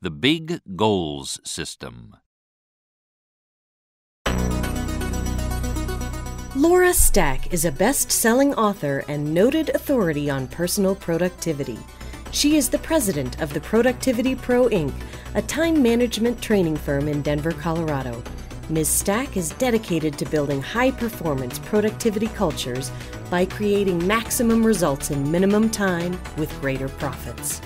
The Big Goals System. Laura Stack is a best selling author and noted authority on personal productivity. She is the president of the Productivity Pro Inc., a time management training firm in Denver, Colorado. Ms. Stack is dedicated to building high performance productivity cultures by creating maximum results in minimum time with greater profits.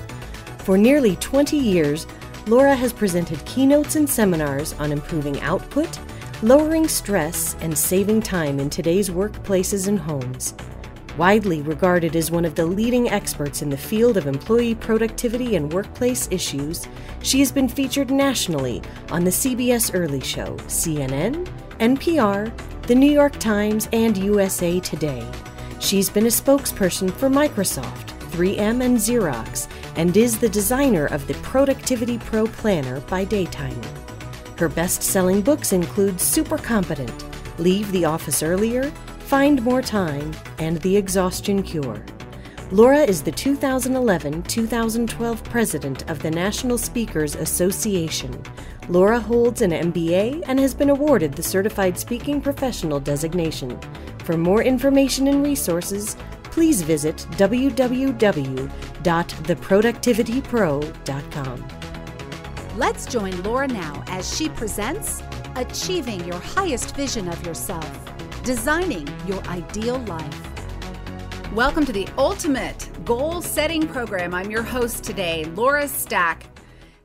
For nearly 20 years, Laura has presented keynotes and seminars on improving output, lowering stress, and saving time in today's workplaces and homes. Widely regarded as one of the leading experts in the field of employee productivity and workplace issues, she has been featured nationally on the CBS Early Show, CNN, NPR, The New York Times, and USA Today. She's been a spokesperson for Microsoft, 3M, and Xerox and is the designer of the Productivity Pro Planner by Daytimer. Her best selling books include Super Competent, Leave the Office Earlier, Find More Time, and The Exhaustion Cure. Laura is the 2011 2012 president of the National Speakers Association. Laura holds an MBA and has been awarded the Certified Speaking Professional designation. For more information and resources, please visit www.theproductivitypro.com. Let's join Laura now as she presents Achieving Your Highest Vision of Yourself, Designing Your Ideal Life. Welcome to the Ultimate Goal Setting Program. I'm your host today, Laura Stack.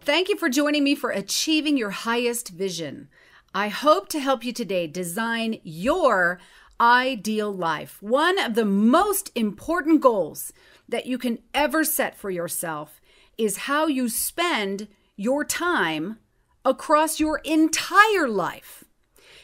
Thank you for joining me for Achieving Your Highest Vision. I hope to help you today design your ideal life. One of the most important goals that you can ever set for yourself is how you spend your time across your entire life.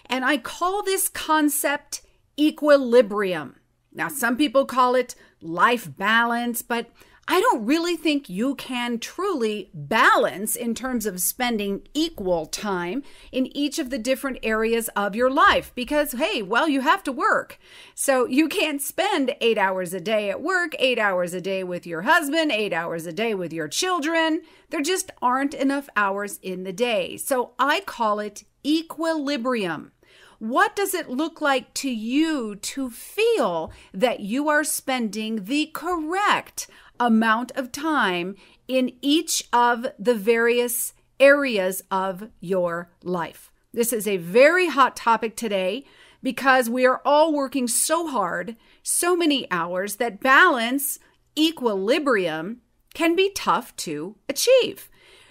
And I call this concept equilibrium. Now, some people call it life balance, but I don't really think you can truly balance in terms of spending equal time in each of the different areas of your life because, hey, well, you have to work. So you can't spend eight hours a day at work, eight hours a day with your husband, eight hours a day with your children. There just aren't enough hours in the day. So I call it equilibrium. What does it look like to you to feel that you are spending the correct amount of time in each of the various areas of your life. This is a very hot topic today because we are all working so hard, so many hours, that balance, equilibrium can be tough to achieve.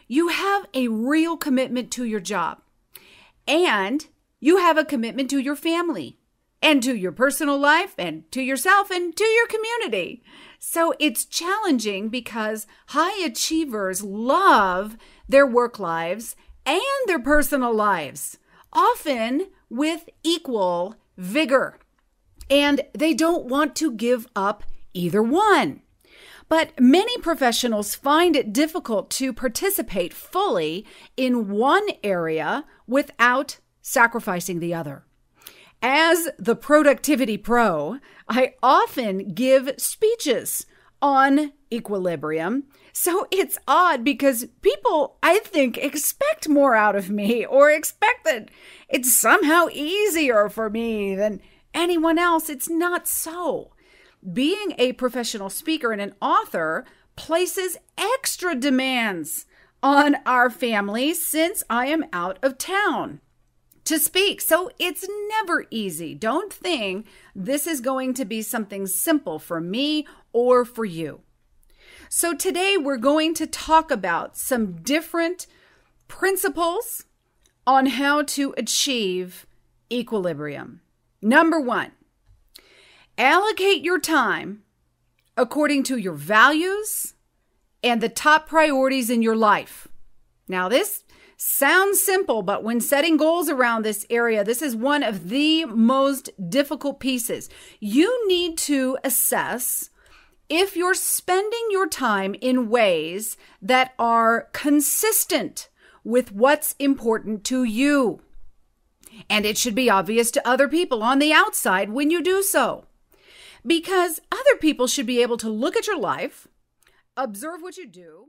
You have a real commitment to your job, and you have a commitment to your family, and to your personal life, and to yourself, and to your community. So it's challenging because high achievers love their work lives and their personal lives, often with equal vigor. And they don't want to give up either one. But many professionals find it difficult to participate fully in one area without sacrificing the other. As the productivity pro, I often give speeches on equilibrium. So it's odd because people, I think, expect more out of me or expect that it's somehow easier for me than anyone else. It's not so. Being a professional speaker and an author places extra demands on our family since I am out of town to speak. So it's never easy. Don't think this is going to be something simple for me or for you. So today we're going to talk about some different principles on how to achieve equilibrium. Number one, allocate your time according to your values and the top priorities in your life. Now, this Sounds simple, but when setting goals around this area, this is one of the most difficult pieces. You need to assess if you're spending your time in ways that are consistent with what's important to you. And it should be obvious to other people on the outside when you do so. Because other people should be able to look at your life, observe what you do.